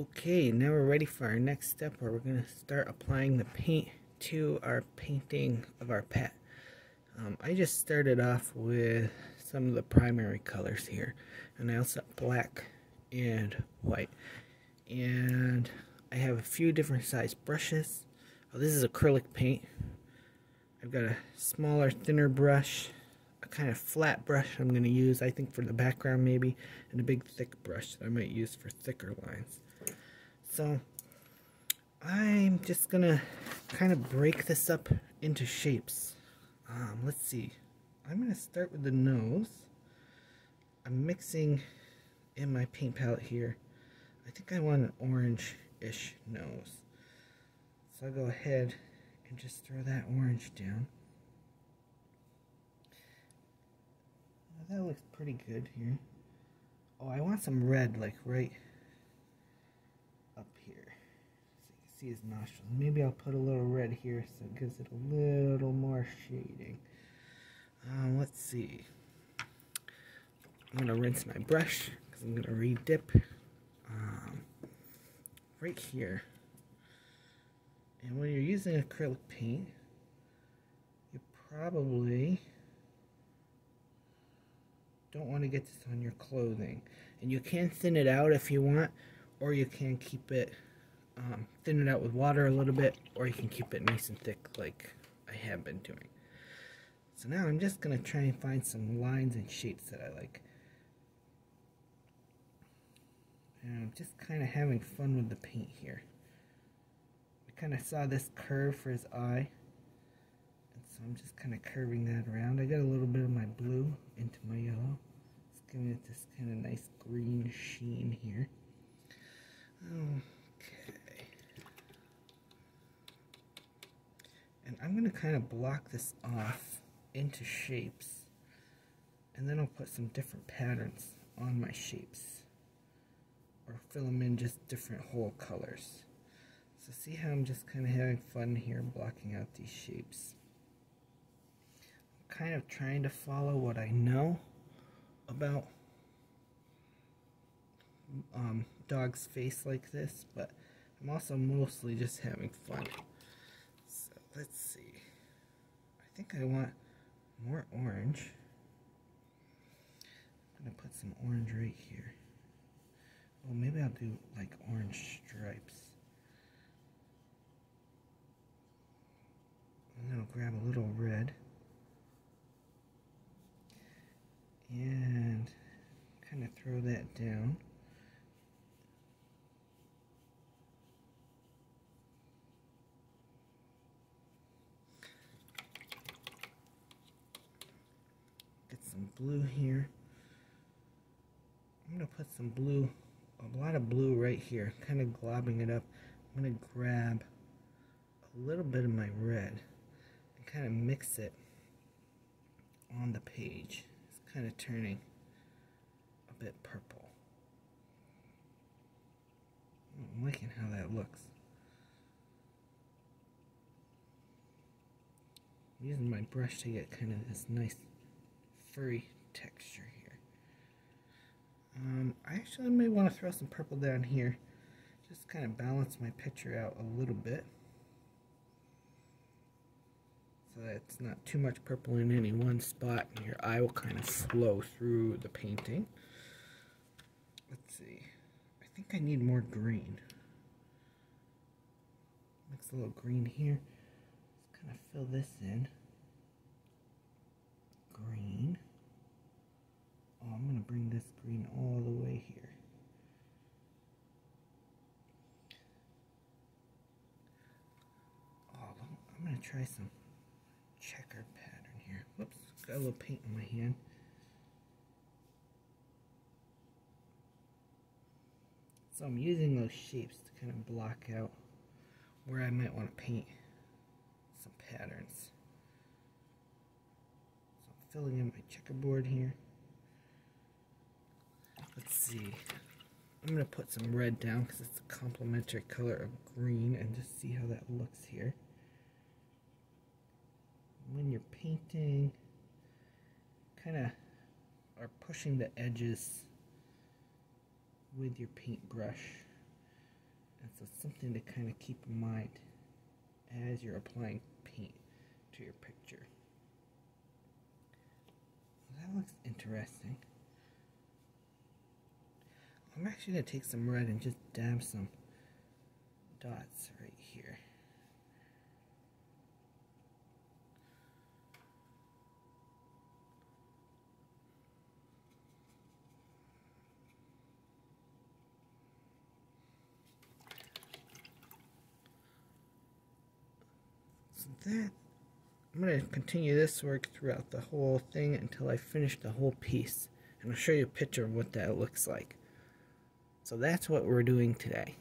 Okay, now we're ready for our next step where we're going to start applying the paint to our painting of our pet. Um, I just started off with some of the primary colors here and I also have black and white and I have a few different size brushes. Oh, this is acrylic paint. I've got a smaller, thinner brush, a kind of flat brush I'm going to use, I think, for the background maybe, and a big thick brush that I might use for thicker lines. So, I'm just to kind of break this up into shapes. Um, let's see. I'm to start with the nose. I'm mixing in my paint palette here. I think I want an orange-ish nose. So I'll go ahead and just throw that orange down. that looks pretty good here. Oh, I want some red, like right up here. So you can see his nostrils. Maybe I'll put a little red here so it gives it a little more shading. Um, let's see. I'm going to rinse my brush because I'm going to re-dip um, right here. And when you're using acrylic paint, you probably don't want to get this on your clothing. And you can thin it out if you want, or you can keep it, um, thin it out with water a little bit, or you can keep it nice and thick like I have been doing. So now I'm just going to try and find some lines and shapes that I like. And I'm just kind of having fun with the paint here I kind of saw this curve for his eye. And so I'm just kind of curving that around. I got a little bit of my blue into my yellow. It's giving it this kind of nice green sheen here. Okay. And I'm going to kind of block this off into shapes. And then I'll put some different patterns on my shapes. Or fill them in just different whole colors. So see how I'm just kind of having fun here blocking out these shapes. I'm kind of trying to follow what I know about um, dog's face like this, but I'm also mostly just having fun. So let's see. I think I want more orange. I'm going to put some orange right here. Well, maybe I'll do like orange stripes. And then I'll grab a little red. And kind of throw that down. Get some blue here. I'm going to put some blue, a lot of blue right here, kind of globbing it up. I'm going to grab a little bit of my red and kind of mix it on the page. It's kind of turning a bit purple. I'm liking how that looks. I'm using my brush to get kind of this nice furry texture here. Um, I actually may want to throw some purple down here. Just kind of balance my picture out a little bit so that it's not too much purple in any one spot and your eye will kind of flow through the painting. Let's see. I think I need more green. Mix a little green here. Let's kind of fill this in. Green. Oh, I'm going to bring this green all the way here. Oh, To try some checker pattern here. Whoops, got a little paint in my hand. So I'm using those shapes to kind of block out where I might want to paint some patterns. So I'm filling in my checkerboard here. Let's see. I'm going to put some red down because it's a complementary color of green and just see how that looks here when you're painting, kind of are pushing the edges with your paintbrush And so something to kind of keep in mind as you're applying paint to your picture. That looks interesting. I'm actually going to take some red and just dab some dots right here. That I'm going to continue this work throughout the whole thing until I finish the whole piece. And I'll show you a picture of what that looks like. So that's what we're doing today.